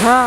हाँ